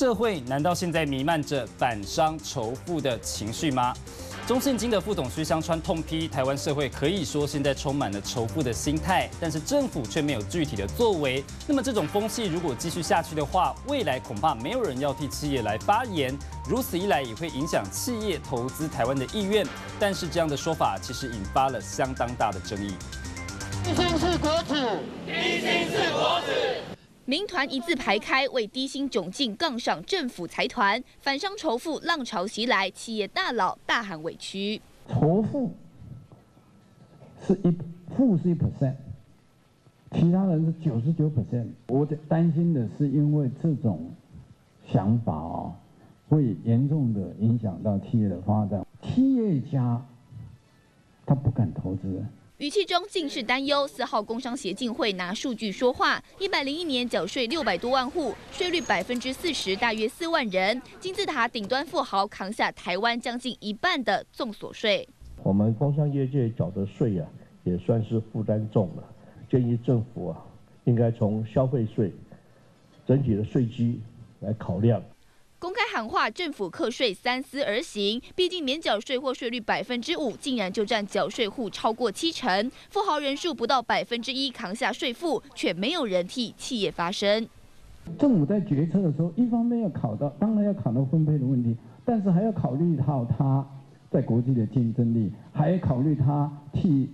社会难道现在弥漫着反商仇富的情绪吗？中信金的副总徐香川痛批，台湾社会可以说现在充满了仇富的心态，但是政府却没有具体的作为。那么这种风气如果继续下去的话，未来恐怕没有人要替企业来发言，如此一来也会影响企业投资台湾的意愿。但是这样的说法其实引发了相当大的争议。低薪是国耻，低薪是国耻。民团一字排开，为低薪窘境杠上政府财团，反商仇富浪潮袭来，企业大佬大喊委屈。仇富是一富是一 percent，其他人是九十九 percent。我担心的是，因为这种想法哦，会严重的影响到企业的发展。企业家他不敢投资。语气中尽是担忧。四号工商协进会拿数据说话，一百零一年缴税六百多万户，税率百分之四十，大约四万人。金字塔顶端富豪扛下台湾将近一半的重所税。我们工商业界缴的税啊，也算是负担重了。建议政府啊，应该从消费税整体的税基来考量。强化政府课税三思而行，毕竟免缴税或税率百分之五，竟然就占缴税户超过七成，富豪人数不到百分之一，扛下税负，却没有人替企业发声。政府在决策的时候，一方面要考到，当然要考到分配的问题，但是还要考虑到他在国际的竞争力，还要考虑他替。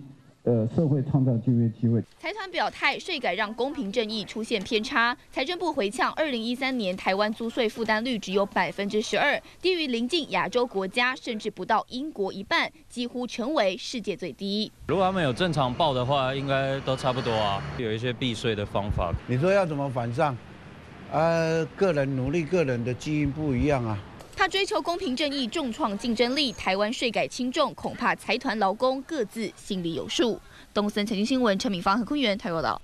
呃，社会创造就业机会。财团表态，税改让公平正义出现偏差。财政部回呛，二零一三年台湾租税负担率只有百分之十二，低于邻近亚洲国家，甚至不到英国一半，几乎成为世界最低。如果他们有正常报的话，应该都差不多啊。有一些避税的方法。你说要怎么反上？呃，个人努力，个人的基因不一样啊。追求公平正义，重创竞争力。台湾税改轻重，恐怕财团劳工各自心里有数。东森财经新闻陈敏芳和坤源台报道。